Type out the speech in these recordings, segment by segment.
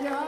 Ja.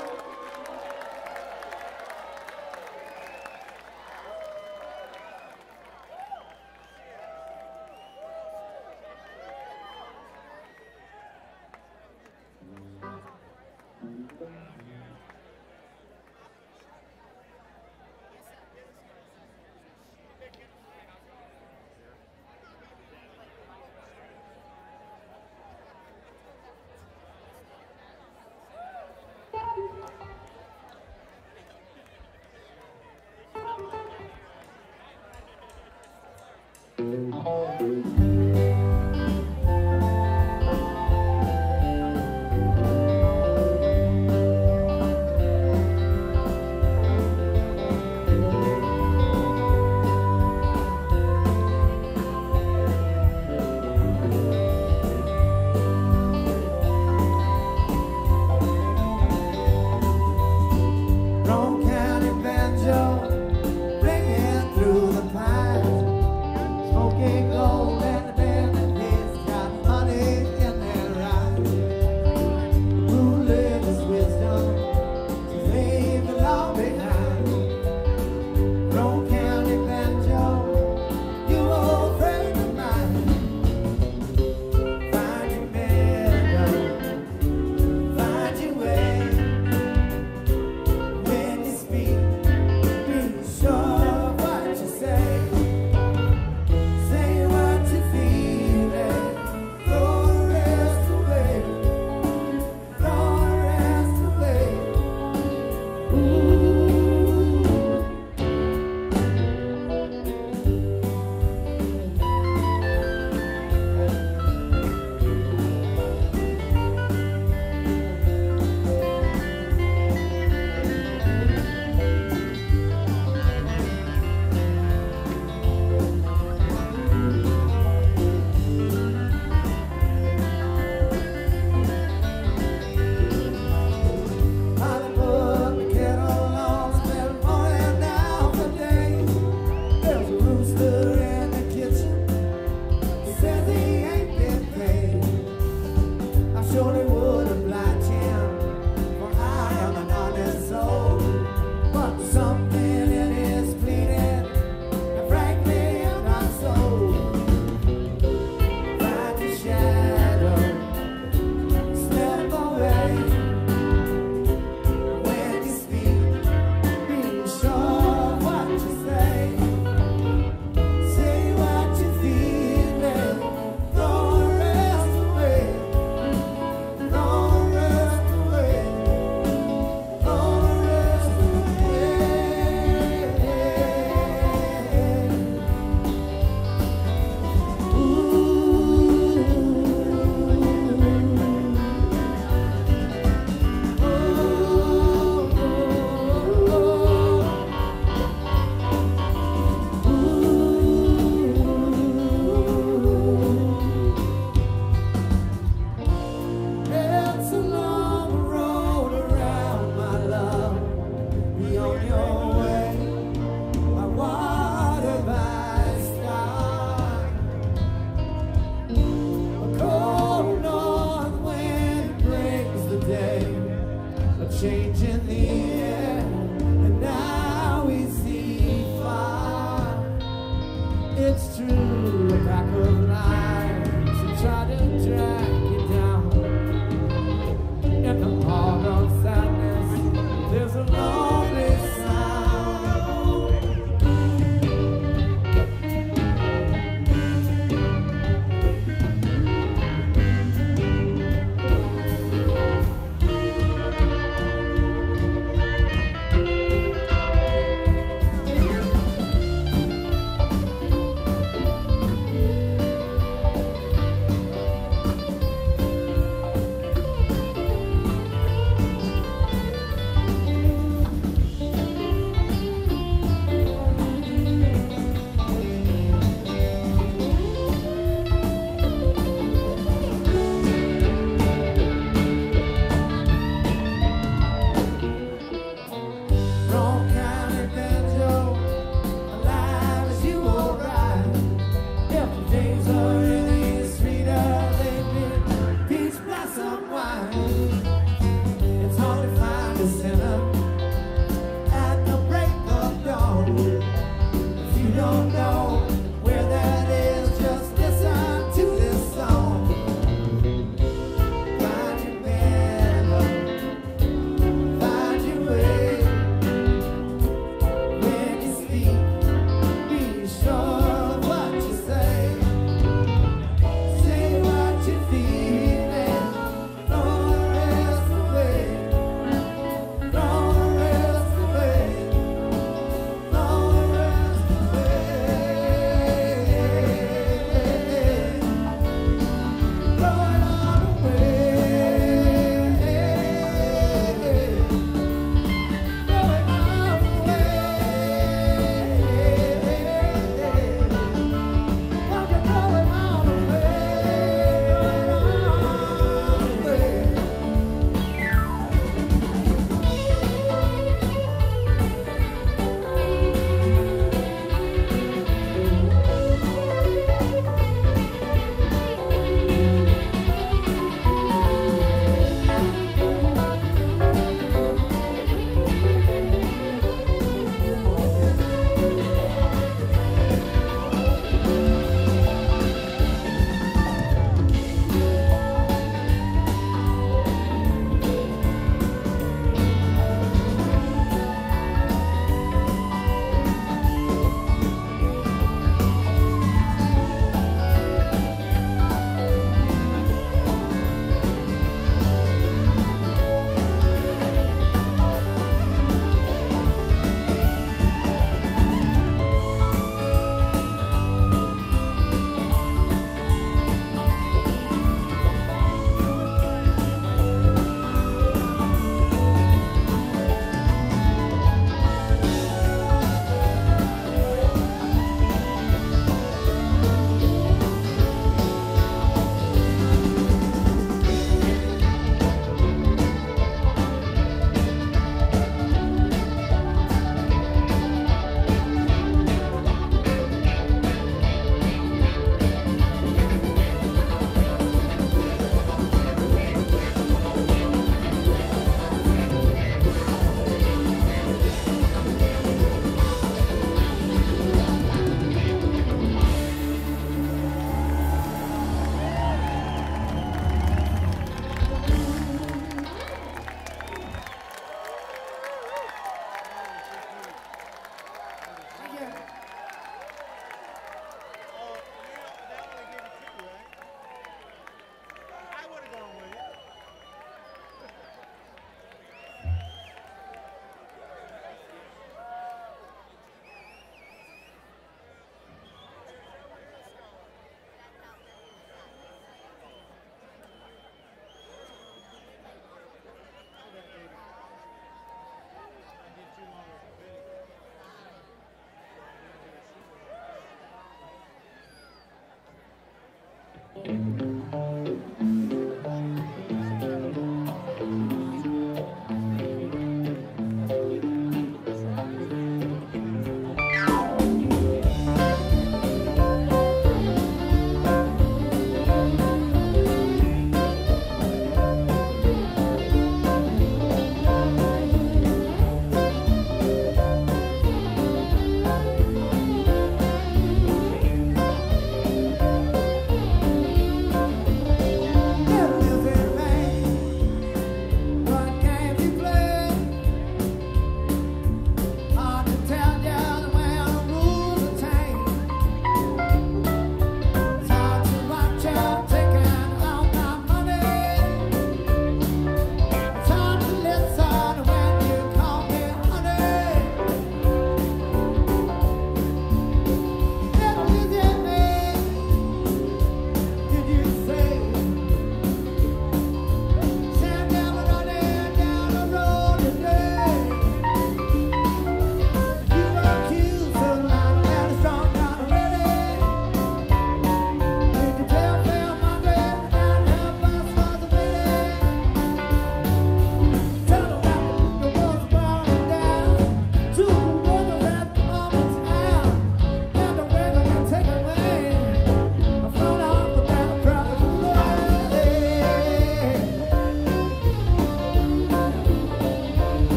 oh you. and